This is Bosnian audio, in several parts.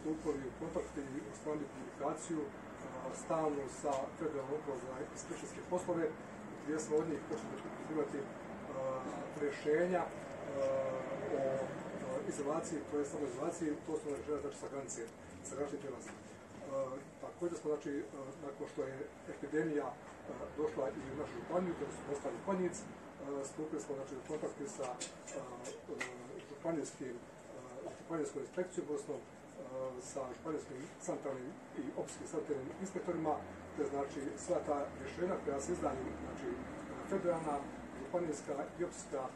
Stupovi u kontakt i ostvarili komunikaciju stalno sa federalnom upravom za inspekcijske poslove, gdje smo od njih počeli prikupivati rješenja o izolaciji, to je samo izolaciji, to su rješenja znači sa granice, sa graničnih prijelaza. Također smo, znači, nakon što je epidemija došla i u našu županiju, kada su postali konjic, stupili smo znači, u kontakti sa županijskim županijskom inspekciju, odnosno eh, sa županijskim centralnim i opskim centralnim inspektorima, te znači sva ta rješenja koja se izdaju, znači federalna, županijska i opska eh,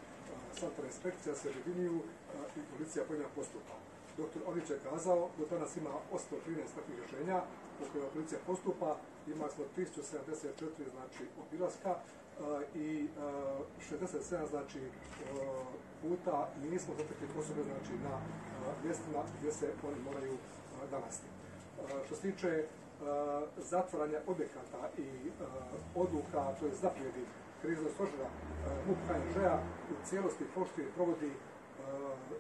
centralna inspekcija se rediniju eh, i policija pojena postupa. Doktor Ović je kazao, do danas ima 813 takvih rješenja u kojima policija postupa, ima smo 374 znači obilaska e, i e, 67 znači e, puta nismo zatekli osobe znači na mjestima gdje se oni moraju danasti. Što se tiče zatvaranja objekata i odluka, to je zapljedi kriznog stožera MUP HNŽ-a u cijelosti poštuje provodi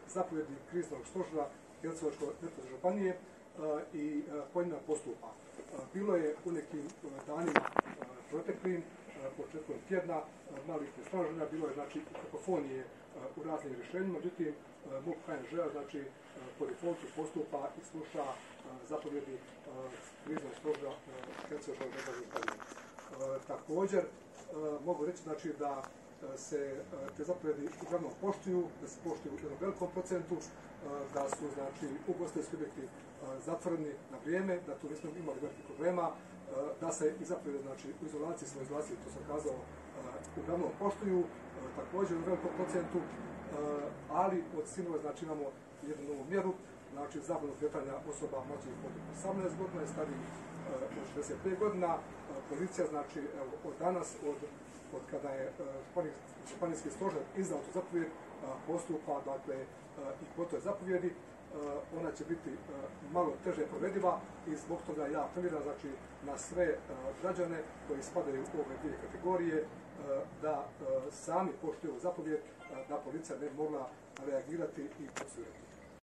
zapovjedi kriznog stožera Hercegovačko-Netvore županije i pojedina postupa. Bilo je u nekim danima proteklim, početkom tjedna, malih nesnaženja, bilo je znači kakofonije u raznim rješenjima, međutim, MUP HNŽ, znači, po defaultu postupa i sluša zapovjedi kriznog stožera Hercegovačko-Netvore Također, mogu reći znači, da E, se e, te zapovedi uglavnom poštuju, da se poštuju u jednom velikom procentu, e, da su znači ugostni subjekti zatvoreni na vrijeme, da tu nismo imali velikih problema, da se i zapovjede znači u izolaciji, svoj izolaciji, to sam kazao, uglavnom poštuju, također u velikom procentu, ali od sinova znači imamo jednu novu mjeru, znači zabranu kretanja osoba mlađih od 18 godina i starijih eh, od 65 godina. Eh, policija znači evo, od danas, od od kada je eh, španijski stožer izdao tu zapovjed, postupa, dakle, i po toj zapovjedi, ona će biti malo teže provediva i zbog toga ja apeliram znači, na sve građane koji spadaju u ove dvije kategorije da sami poštuju zapovjed, da policija ne mogla reagirati i procesuirati.